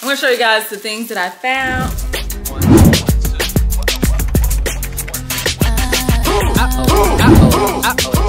I'm gonna show you guys the things that I found. Uh-oh, uh-oh, uh-oh. get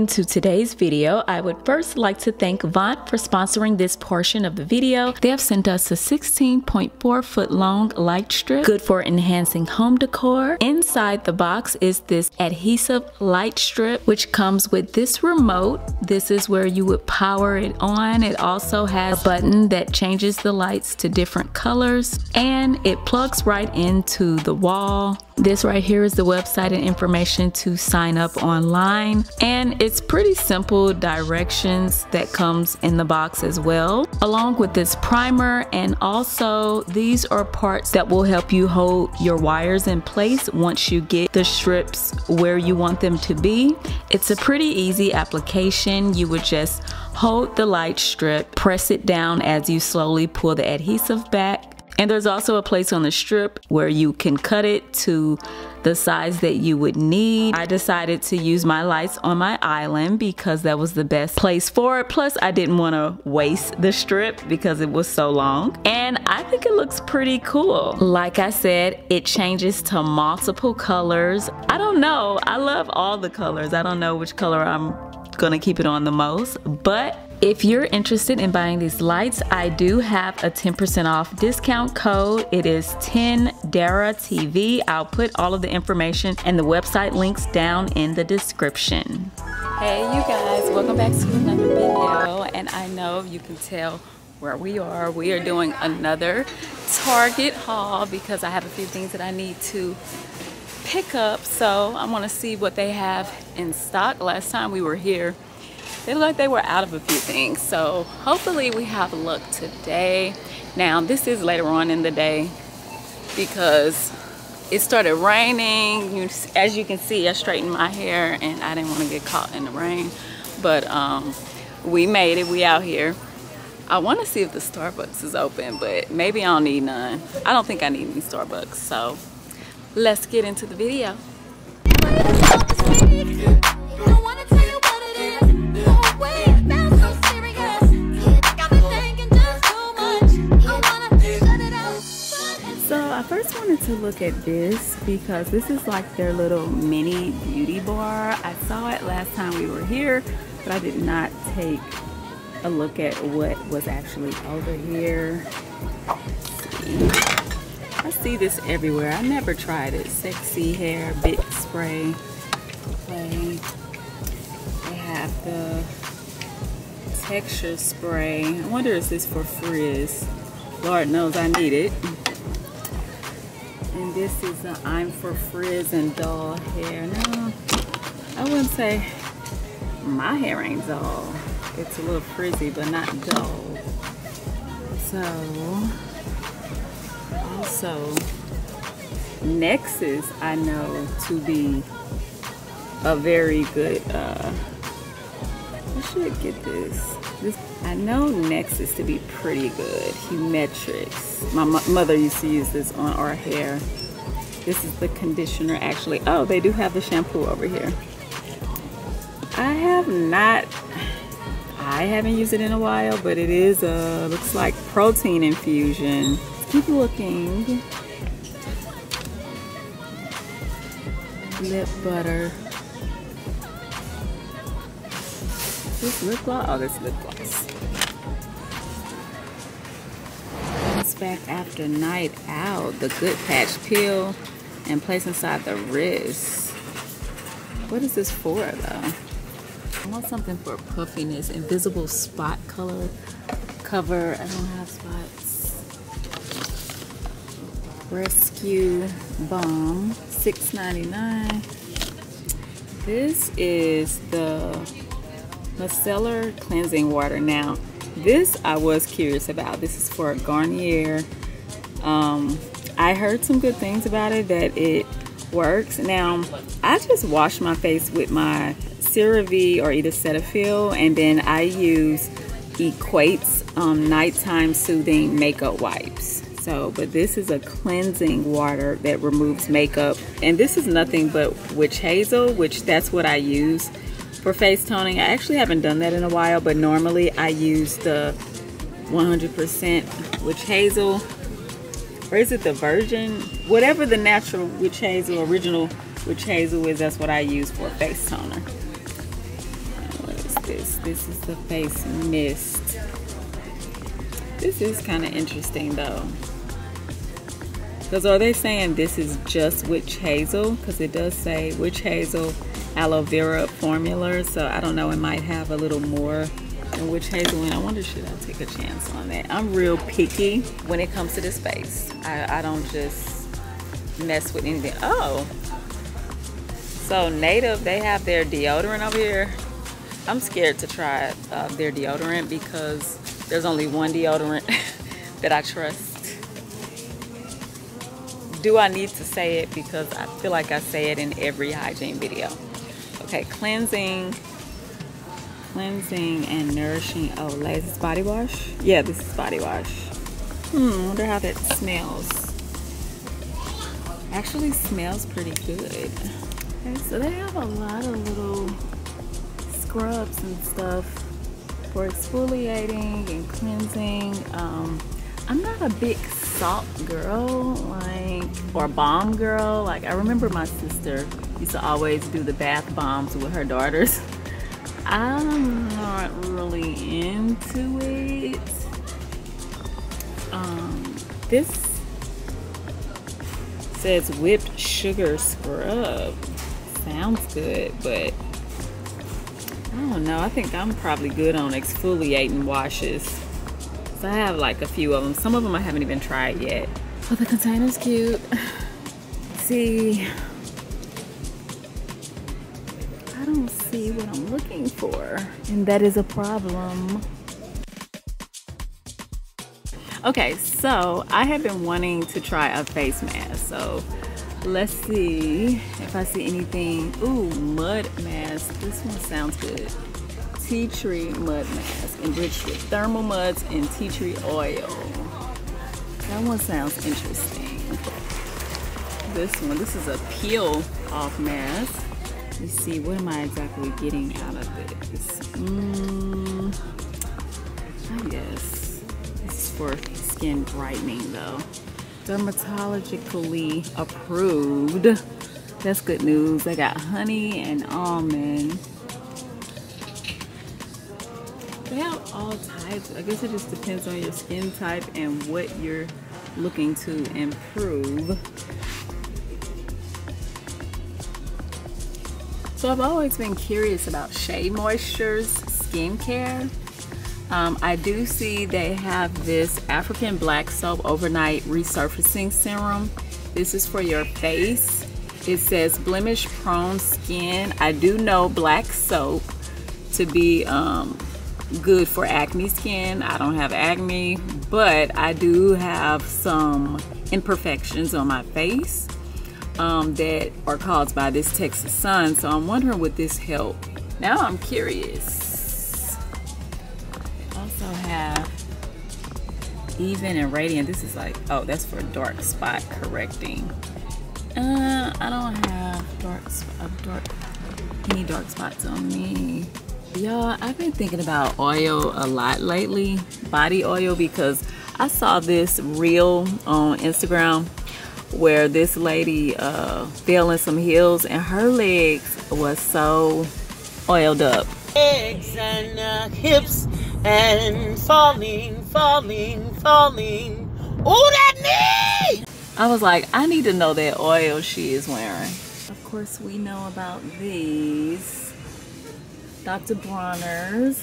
into today's video, I would first like to thank Vont for sponsoring this portion of the video. They have sent us a 16.4 foot long light strip, good for enhancing home decor. Inside the box is this adhesive light strip, which comes with this remote. This is where you would power it on. It also has a button that changes the lights to different colors and it plugs right into the wall. This right here is the website and information to sign up online. And it's pretty simple directions that comes in the box as well, along with this primer. And also these are parts that will help you hold your wires in place once you get the strips where you want them to be. It's a pretty easy application. You would just hold the light strip, press it down as you slowly pull the adhesive back and there's also a place on the strip where you can cut it to the size that you would need. I decided to use my lights on my island because that was the best place for it. Plus I didn't want to waste the strip because it was so long. And I think it looks pretty cool. Like I said, it changes to multiple colors. I don't know. I love all the colors. I don't know which color I'm gonna keep it on the most, but if you're interested in buying these lights, I do have a 10% off discount code. It is 10 Darra TV. I'll put all of the information and the website links down in the description. Hey you guys, welcome back to another video. And I know you can tell where we are. We are doing another Target haul because I have a few things that I need to pick up. So I want to see what they have in stock. Last time we were here, they looked like they were out of a few things. So hopefully we have luck today. Now this is later on in the day because it started raining. You, as you can see, I straightened my hair and I didn't want to get caught in the rain. But um, we made it, we out here. I want to see if the Starbucks is open, but maybe I don't need none. I don't think I need any Starbucks, so let's get into the video. First wanted to look at this because this is like their little mini beauty bar. I saw it last time we were here, but I did not take a look at what was actually over here. I see this everywhere. I never tried it. Sexy hair, bit spray. Okay. They have the texture spray. I wonder is this for frizz. Lord knows I need it. This is I'm for frizz and dull hair. No, I wouldn't say my hair ain't dull. It's a little frizzy, but not dull. So, also, Nexxus I know to be a very good, uh, I should get this. I know Nexxus to be pretty good. Humectress. My mother used to use this on our hair. This is the conditioner actually. Oh, they do have the shampoo over here. I have not, I haven't used it in a while, but it is, uh, looks like protein infusion. keep looking. Lip butter. This lip gloss? Oh, this lip gloss. Back after night out. The Good Patch Peel and place inside the wrist. What is this for though? I want something for puffiness. Invisible spot color cover. I don't have spots. Rescue Balm, $6.99. This is the micellar cleansing water. Now, this I was curious about. This is for Garnier. Um, I heard some good things about it, that it works. Now, I just wash my face with my CeraVe or either Cetaphil, and then I use Equates um, nighttime soothing makeup wipes. So, but this is a cleansing water that removes makeup. And this is nothing but witch hazel, which that's what I use for face toning. I actually haven't done that in a while, but normally I use the 100% witch hazel. Or is it the virgin? Whatever the natural witch hazel, original witch hazel is, that's what I use for face toner. Uh, what is this? This is the face mist. This is kind of interesting though. Because are they saying this is just witch hazel? Because it does say witch hazel aloe vera formula. So I don't know, it might have a little more than witch hazel in. I wonder should I take a chance on that? I'm real picky when it comes to this face. I, I don't just mess with anything. Oh, so Native, they have their deodorant over here. I'm scared to try uh, their deodorant because there's only one deodorant that I trust. Do I need to say it? Because I feel like I say it in every hygiene video. Okay, cleansing, cleansing and nourishing. Oh, Lay's body wash? Yeah, this is body wash. Hmm, wonder how that smells. Actually smells pretty good. Okay, so they have a lot of little scrubs and stuff for exfoliating and cleansing. Um, I'm not a big salt girl, like, or balm girl. Like, I remember my sister used to always do the bath bombs with her daughters. I'm not really into it. Um, this says whipped sugar scrub. Sounds good, but I don't know. I think I'm probably good on exfoliating washes. So I have like a few of them. Some of them I haven't even tried yet. But the container's cute. See. Don't see what I'm looking for. And that is a problem. Okay, so I have been wanting to try a face mask. So Let's see if I see anything. Ooh, mud mask. This one sounds good. Tea tree mud mask enriched with thermal muds and tea tree oil. That one sounds interesting. This one, this is a peel off mask. Let me see, what am I exactly getting out of this? Mm, I guess this is for skin brightening though dermatologically approved. That's good news. I got honey and almond. They have all types. I guess it just depends on your skin type and what you're looking to improve. So I've always been curious about Shea Moisture's skincare. Um, I do see they have this African Black Soap Overnight Resurfacing Serum. This is for your face. It says blemish prone skin. I do know black soap to be um, good for acne skin. I don't have acne, but I do have some imperfections on my face um, that are caused by this Texas sun. So I'm wondering would this help? Now I'm curious also have even and radiant. This is like, oh, that's for dark spot correcting. Uh, I don't have dark, dark, any dark spots on me. Y'all, I've been thinking about oil a lot lately, body oil, because I saw this reel on Instagram where this lady uh, fell in some hills and her legs was so oiled up. Legs and uh, hips and falling, falling, falling. Oh, that knee! I was like, I need to know that oil she is wearing. Of course, we know about these. Dr. Bronner's.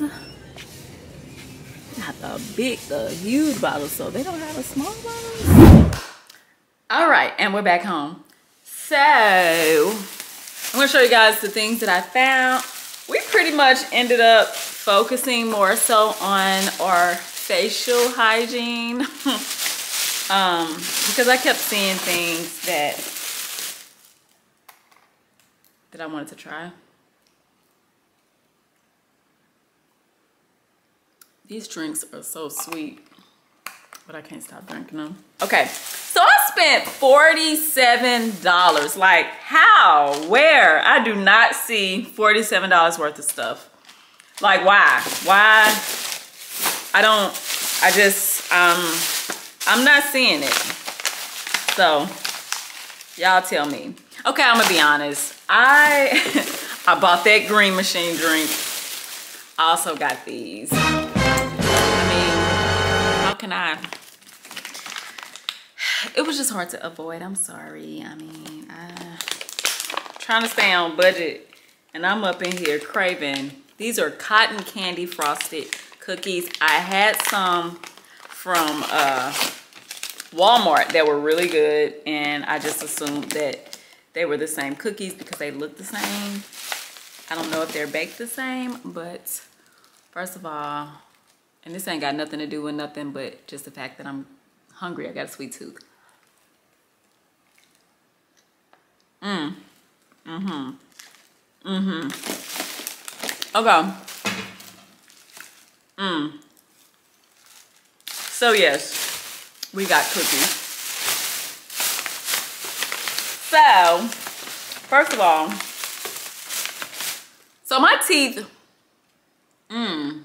Got the big, the huge bottle, so they don't have a small bottle. All right, and we're back home. So, I'm gonna show you guys the things that I found. We pretty much ended up focusing more so on our facial hygiene um, because I kept seeing things that that I wanted to try. These drinks are so sweet, but I can't stop drinking them. Okay, so I spent $47. Like how, where? I do not see $47 worth of stuff. Like why, why? I don't, I just, um, I'm not seeing it. So y'all tell me. Okay, I'm gonna be honest. I, I bought that green machine drink. I also got these How can I? It was just hard to avoid. I'm sorry. I mean, I trying to stay on budget and I'm up in here craving. These are cotton candy frosted cookies. I had some from uh, Walmart that were really good and I just assumed that they were the same cookies because they look the same. I don't know if they're baked the same, but first of all, and this ain't got nothing to do with nothing but just the fact that I'm hungry. I got a sweet tooth. Mm. Mm-hmm. Mm-hmm. Okay. Mm. So yes, we got cookies. So, first of all, so my teeth, mmm,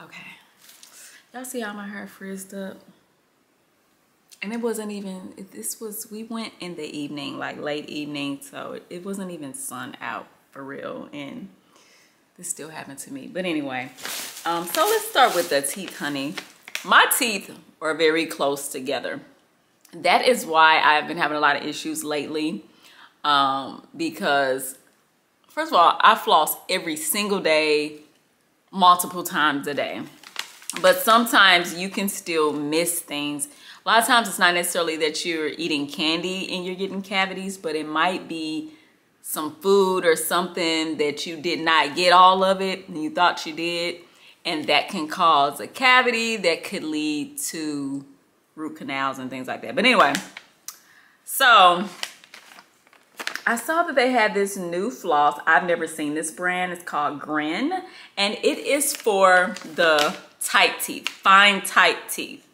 Okay. Y'all see how my hair frizzed up? And it wasn't even, this was, we went in the evening, like late evening, so it wasn't even sun out for real. And this still happened to me. But anyway, um, so let's start with the teeth, honey. My teeth are very close together. That is why I've been having a lot of issues lately. Um, because first of all, I floss every single day, multiple times a day but sometimes you can still miss things. A lot of times it's not necessarily that you're eating candy and you're getting cavities, but it might be some food or something that you did not get all of it and you thought you did. And that can cause a cavity that could lead to root canals and things like that. But anyway, so I saw that they had this new floss. I've never seen this brand. It's called Grin. And it is for the tight teeth, fine tight teeth.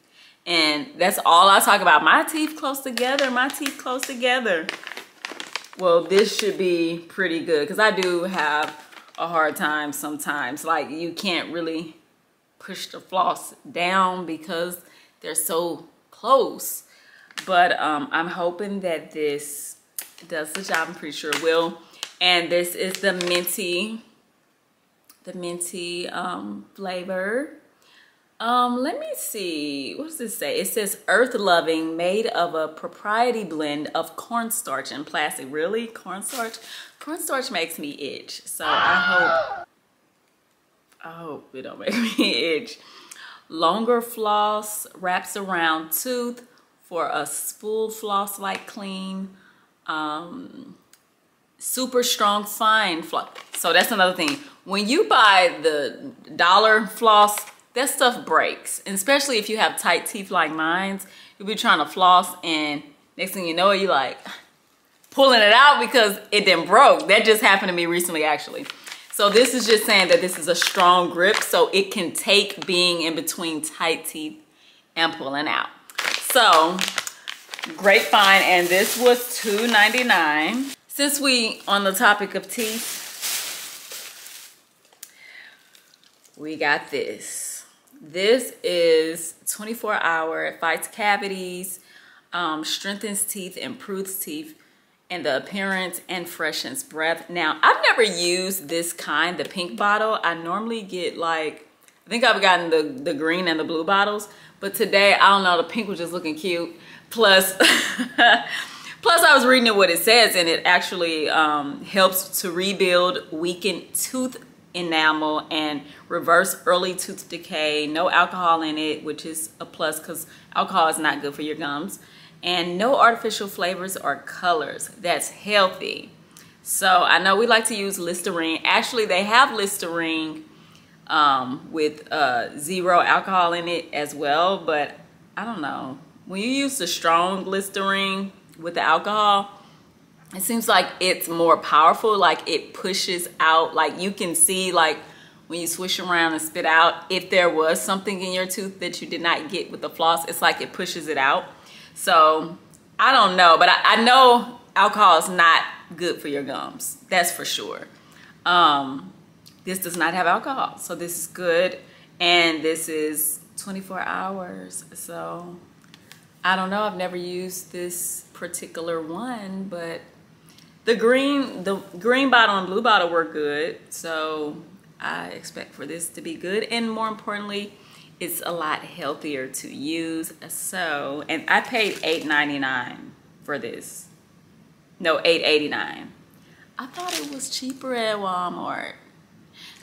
And that's all I talk about. My teeth close together, my teeth close together. Well, this should be pretty good because I do have a hard time sometimes. Like you can't really push the floss down because they're so close. But um, I'm hoping that this does the job. I'm pretty sure it will. And this is the minty, the minty um, flavor. Um, let me see. What does this say? It says earth loving, made of a propriety blend of cornstarch and plastic. Really? Cornstarch? Cornstarch makes me itch. So I hope, I hope it don't make me itch. Longer floss wraps around tooth for a spool floss like clean. Um, super strong fine floss. So that's another thing. When you buy the dollar floss, that stuff breaks. And especially if you have tight teeth like mine, you'll be trying to floss and next thing you know, you're like pulling it out because it then broke. That just happened to me recently actually. So this is just saying that this is a strong grip so it can take being in between tight teeth and pulling out. So great find and this was $2.99. Since we on the topic of teeth, we got this. This is 24 hour, it fights cavities, um, strengthens teeth, improves teeth, and the appearance and freshens breath. Now, I've never used this kind, the pink bottle. I normally get like, I think I've gotten the, the green and the blue bottles, but today, I don't know, the pink was just looking cute. Plus, plus I was reading what it says and it actually um, helps to rebuild weakened tooth enamel and reverse early tooth decay no alcohol in it which is a plus because alcohol is not good for your gums. And no artificial flavors or colors. That's healthy. So i know we like to use listerine. Actually they have listerine um, with uh, zero alcohol in it as well but i don't know. When you use the strong listerine with the alcohol it seems like it's more powerful like it pushes out like you can see like when you swish around and spit out if there was something in your tooth that you did not get with the floss it's like it pushes it out. So I don't know but I, I know alcohol is not good for your gums that's for sure. Um, this does not have alcohol so this is good and this is 24 hours so I don't know I've never used this particular one but the green, the green bottle and blue bottle were good. So I expect for this to be good. And more importantly, it's a lot healthier to use. So, and I paid $8.99 for this. No, $8.89. I thought it was cheaper at Walmart.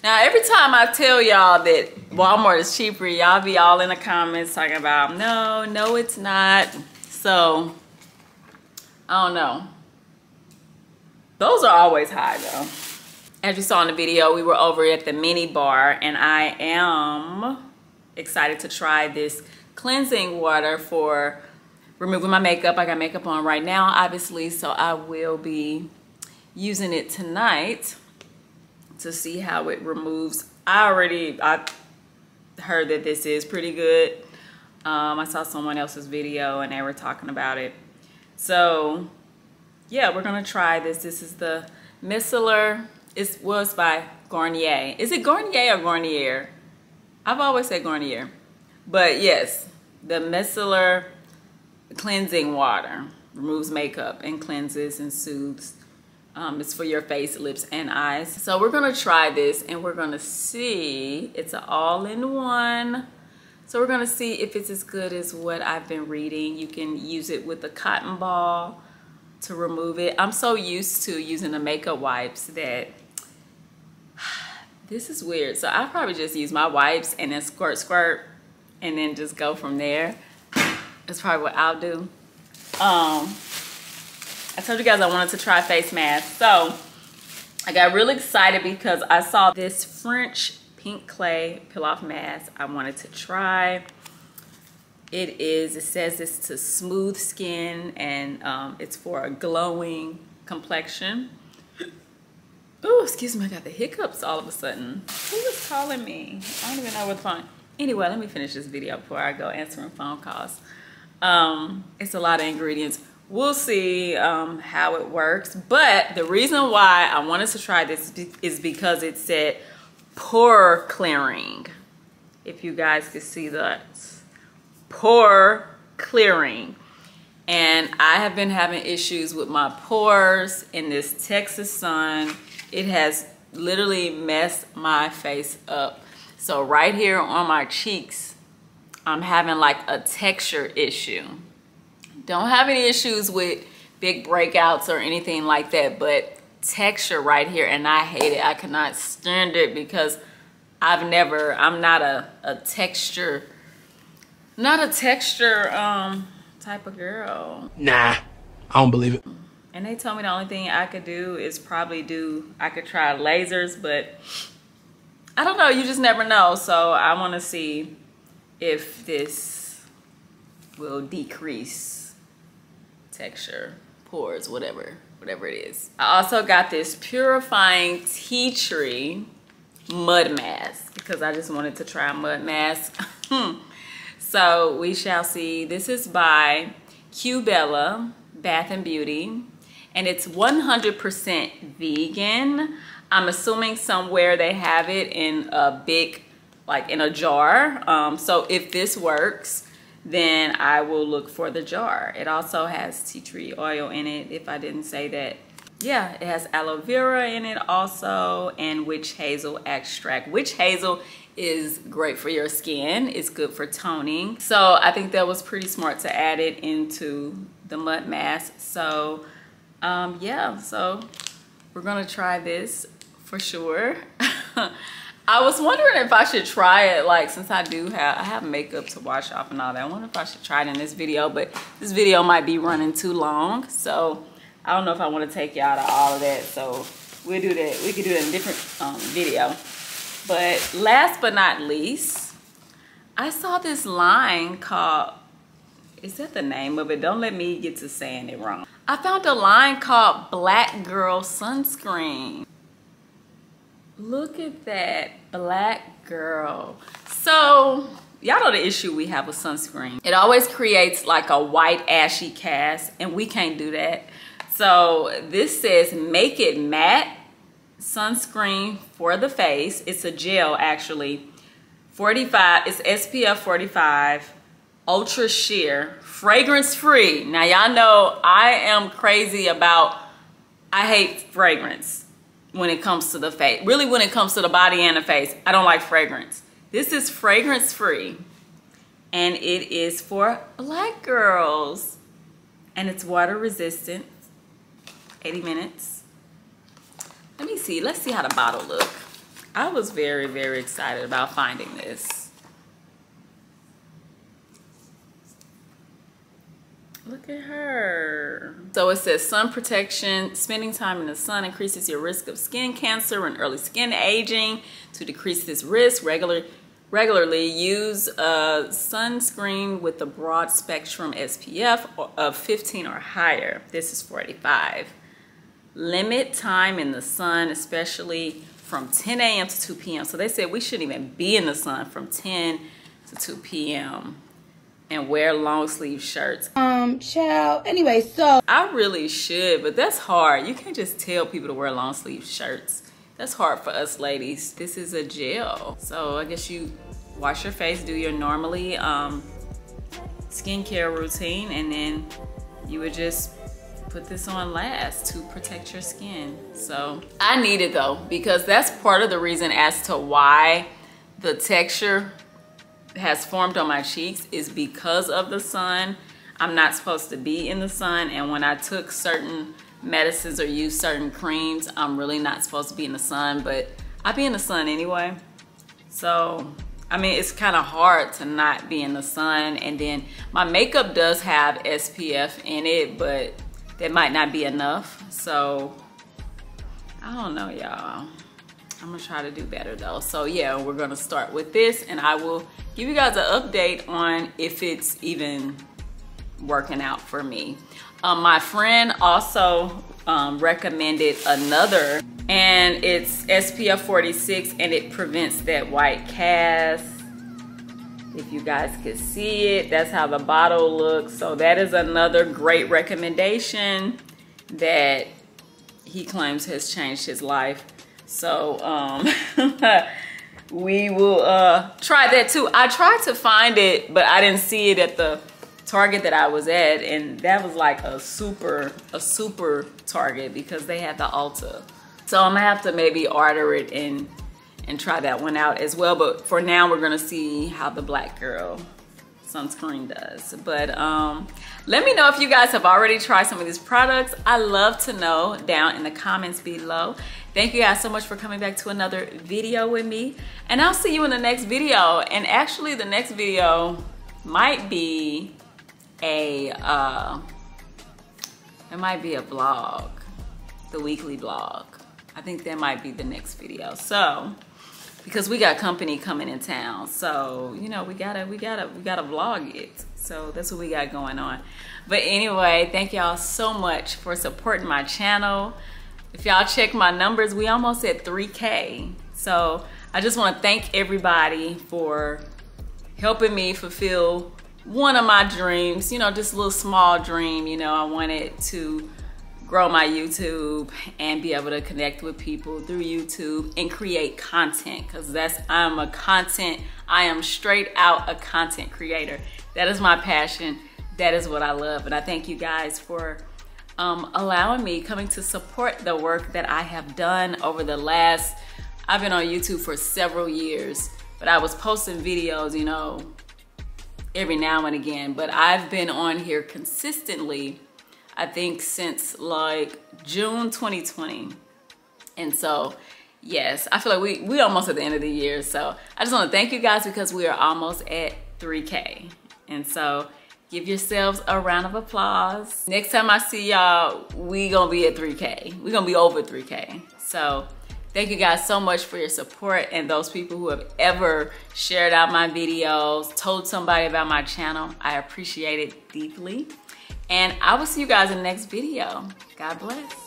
Now, every time I tell y'all that Walmart is cheaper, y'all be all in the comments talking about, no, no, it's not. So, I don't know. Those are always high though. As you saw in the video, we were over at the mini bar and I am excited to try this cleansing water for removing my makeup. I got makeup on right now, obviously, so I will be using it tonight to see how it removes. I already, I heard that this is pretty good. Um, I saw someone else's video and they were talking about it. So yeah, we're gonna try this. This is the Micellar. It was by Garnier. Is it Garnier or Garnier? I've always said Garnier. But yes, the Micellar cleansing water removes makeup and cleanses and soothes. Um, it's for your face, lips, and eyes. So we're gonna try this and we're gonna see, it's an all-in-one. So we're gonna see if it's as good as what I've been reading. You can use it with a cotton ball to remove it. I'm so used to using the makeup wipes that this is weird. So I probably just use my wipes and then squirt, squirt, and then just go from there. That's probably what I'll do. Um, I told you guys I wanted to try face mask. So I got really excited because I saw this French pink clay peel off mask I wanted to try. It is, it says it's to smooth skin and um, it's for a glowing complexion. Oh, excuse me, I got the hiccups all of a sudden. Who is calling me? I don't even know what phone. Anyway, let me finish this video before I go answering phone calls. Um, it's a lot of ingredients. We'll see um, how it works. But the reason why I wanted to try this is because it said pore clearing. If you guys could see that pore clearing. And I have been having issues with my pores in this Texas sun. It has literally messed my face up. So right here on my cheeks, I'm having like a texture issue. Don't have any issues with big breakouts or anything like that, but texture right here, and I hate it. I cannot stand it because I've never, I'm not a, a texture not a texture um type of girl. Nah, I don't believe it. And they told me the only thing I could do is probably do, I could try lasers, but I don't know, you just never know. So I wanna see if this will decrease texture, pores, whatever, whatever it is. I also got this purifying tea tree mud mask because I just wanted to try mud mask. So we shall see. This is by Q Bella Bath and Beauty and it's 100% vegan. I'm assuming somewhere they have it in a big, like in a jar. Um, so if this works, then I will look for the jar. It also has tea tree oil in it, if I didn't say that. Yeah, it has aloe vera in it also, and witch hazel extract. Witch hazel is great for your skin. It's good for toning. So I think that was pretty smart to add it into the mud mask. So um, yeah, so we're gonna try this for sure. I was wondering if I should try it like since I do have I have makeup to wash off and all that. I wonder if I should try it in this video, but this video might be running too long. So I don't know if I want to take y'all to all of that. So we'll do that. We could do it in a different um, video. But last but not least, I saw this line called, is that the name of it? Don't let me get to saying it wrong. I found a line called Black Girl Sunscreen. Look at that, Black Girl. So, y'all know the issue we have with sunscreen. It always creates like a white ashy cast and we can't do that. So this says make it matte sunscreen for the face. It's a gel actually. 45, it's SPF 45, ultra sheer, fragrance free. Now y'all know I am crazy about, I hate fragrance when it comes to the face. Really when it comes to the body and the face, I don't like fragrance. This is fragrance free and it is for black girls and it's water resistant 80 minutes let me see let's see how the bottle look I was very very excited about finding this Look at her. So it says sun protection, spending time in the sun increases your risk of skin cancer and early skin aging. To decrease this risk, regular regularly, use a sunscreen with a broad spectrum SPF of 15 or higher. This is 45. Limit time in the sun, especially from 10 a.m. to 2 p.m. So they said we shouldn't even be in the sun from 10 to 2 p.m. and wear long sleeve shirts. Um, child. Anyway, so I really should, but that's hard. You can't just tell people to wear long sleeve shirts. That's hard for us ladies. This is a gel. So I guess you wash your face, do your normally um, skincare routine, and then you would just put this on last to protect your skin. So I need it though, because that's part of the reason as to why the texture has formed on my cheeks is because of the sun. I'm not supposed to be in the sun, and when I took certain medicines or use certain creams, I'm really not supposed to be in the sun, but I be in the sun anyway. So, I mean, it's kind of hard to not be in the sun. And then my makeup does have SPF in it, but that might not be enough. So, I don't know, y'all. I'm gonna try to do better though. So yeah, we're gonna start with this and I will give you guys an update on if it's even working out for me. Um, my friend also um, recommended another and it's SPF 46 and it prevents that white cast. If you guys could see it, that's how the bottle looks. So that is another great recommendation that he claims has changed his life. So um, we will uh, try that too. I tried to find it, but I didn't see it at the Target that I was at, and that was like a super, a super Target because they had the Ulta. So I'm gonna have to maybe order it and and try that one out as well. But for now, we're gonna see how the Black Girl sunscreen does. But um, let me know if you guys have already tried some of these products. I love to know down in the comments below. Thank you guys so much for coming back to another video with me. And I'll see you in the next video. And actually the next video might be a, uh, it might be a vlog, the weekly vlog. I think that might be the next video. So, because we got company coming in town. So, you know, we gotta, we gotta, we gotta vlog it. So that's what we got going on. But anyway, thank y'all so much for supporting my channel. If y'all check my numbers, we almost at 3K. So I just wanna thank everybody for helping me fulfill one of my dreams, you know, just a little small dream, you know, I wanted to grow my YouTube and be able to connect with people through YouTube and create content because that's, I'm a content, I am straight out a content creator. That is my passion. That is what I love. And I thank you guys for um, allowing me coming to support the work that I have done over the last, I've been on YouTube for several years, but I was posting videos, you know, every now and again, but I've been on here consistently, I think since like June 2020. And so, yes, I feel like we, we almost at the end of the year. So I just wanna thank you guys because we are almost at 3K. And so give yourselves a round of applause. Next time I see y'all, we gonna be at 3K. we gonna be over 3K. So Thank you guys so much for your support and those people who have ever shared out my videos, told somebody about my channel. I appreciate it deeply. And I will see you guys in the next video. God bless.